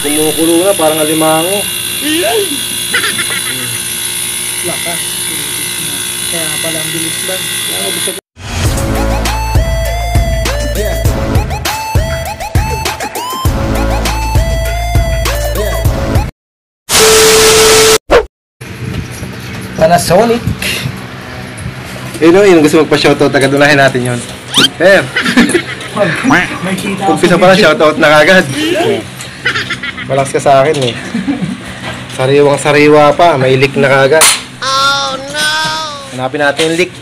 Kumukulo na, parang alimango. Laka. Kaya pala ang bilis lang. Panasonic. Yun o, yun gusto magpa-shoutout, tagadunahin natin yun. Eh, umpisa pa lang shoutout na kagad. Malakas ka sa akin eh. Sariwang sariwa pa, may leak na kagad. Oh no! Hanapin natin yung leak.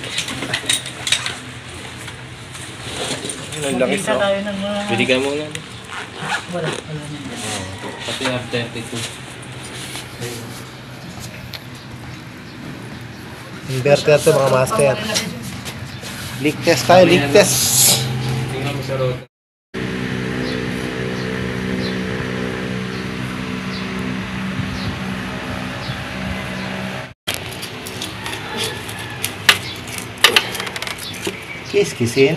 Yun, ang langis Kita oh. tayo ng mga... Bili mo na. Wala, wala na. Pati F-32. Inverter to mga master. Leak test tayo, leak test. Tingnan mo sa road. Kiss, kissin.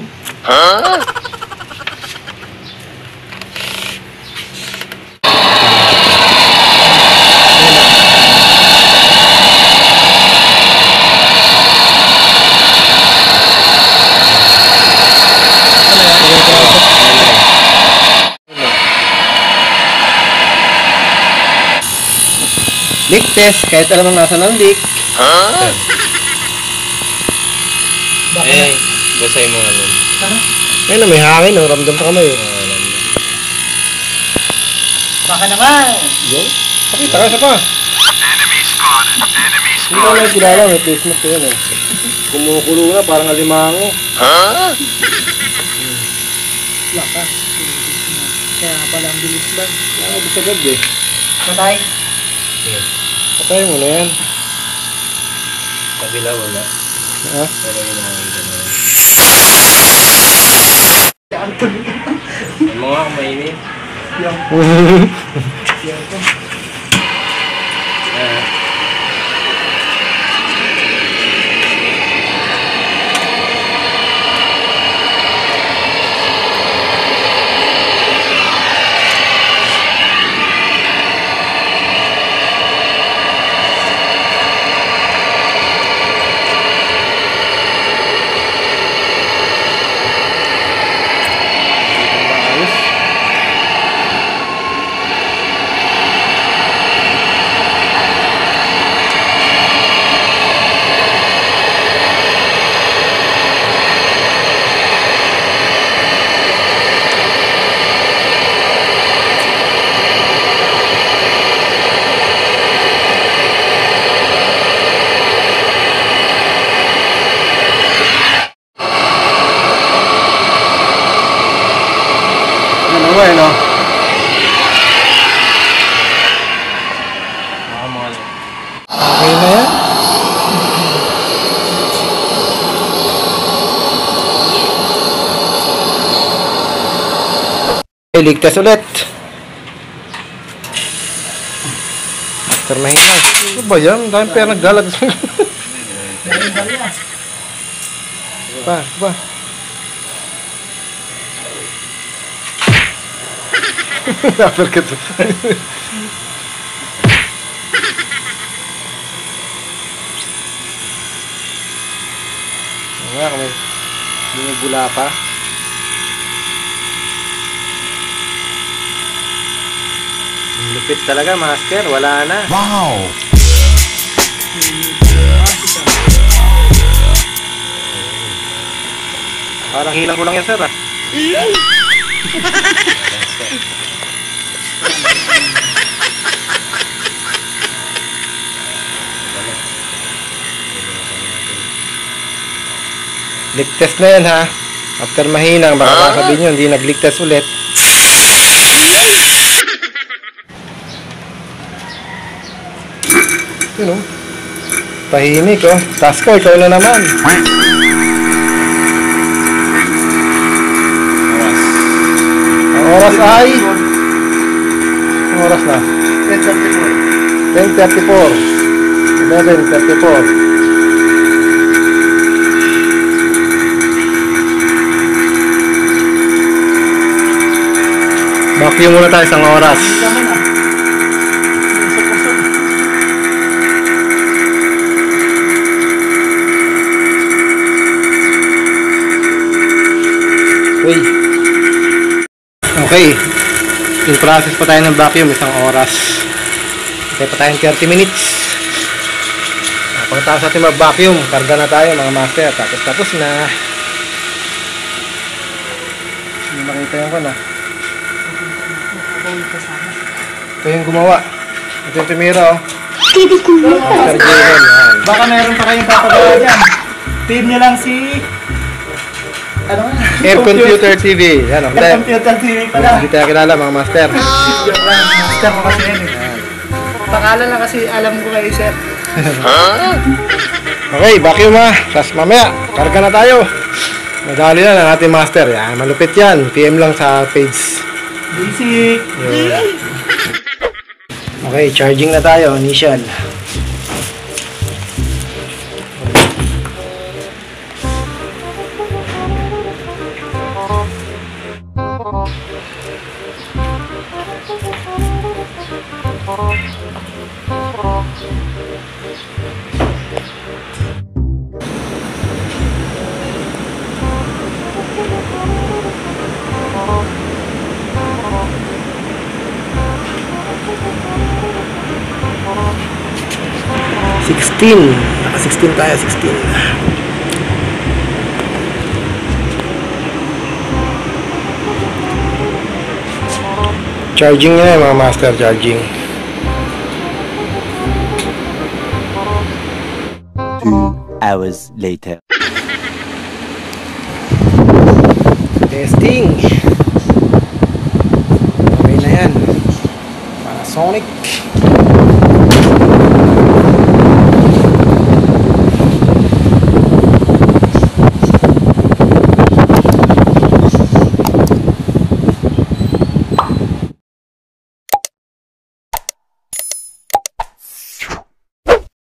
Leak test, kahit alam ang nasa ng leak. Baka Eh, basay mo. Ano? Ayun na, may hangin, oh. ramdam pa kamay. Oh. Baka naman! Yun. Pakita ka, isa pa. Hindi ko lang kilala, may placement ko yun eh. Kumukulo na, parang alimango. Laka. Kaya pala ang bilis lang. Ano gusto agad eh. Patay. Patay mo na yan. Kabila wala. Ha? Pero. Anton. Ang mga kumainit. Yung... Yung... Ah, mo eh, no? Okay na yan. Okay, ligtas ulit. After mahina. Ano ba yan? Dahil pera nagdalag. pa, pa. After ka to. Nga, kung may binibula pa. Lupit talaga, master. Wala na. Parang hilang ko lang yan, sir. Ah. Leak test na yan, ha? After mahinang, baka sabihin nyo, hindi nag-leak test ulit. Yun, oh. Tahimik, oh. Tasko, ikaw na naman. Ang oras ay... Ang oras na? 10.34. 11.34. Vacuum muna tayo isang oras. Uy. Okay. In-process pa tayo ng vacuum isang oras. Okay pa tayong 30 minutes. Pagkatapos natin mag-vacuum, karga na tayo mga master. Tapos tapos na. Hindi makita yung ko na. Ah. Ito yung gumawa. Ito yung tumira oh. Jalen. Yan. Baka meron pa kayong papagawa dyan. Team niyo lang si... Ano nga? Air Computer TV. Yan oh. Air. Computer TV pala. Hindi tayo kilala mga master. Lang. Master ko kasi yan eh. Pangalan lang kasi alam ko kay Sir. Okay, vacuum ha. Tapos mamaya, karga na tayo. Madali na ng ating master. Yan, malupit yan. PM lang sa page. Basic. Okay, charging na tayo, Nishan. 16 naka 16 tayo 16 charging nyo na mga master charging. Two hours later. Testing. Okay na yan. Panasonic.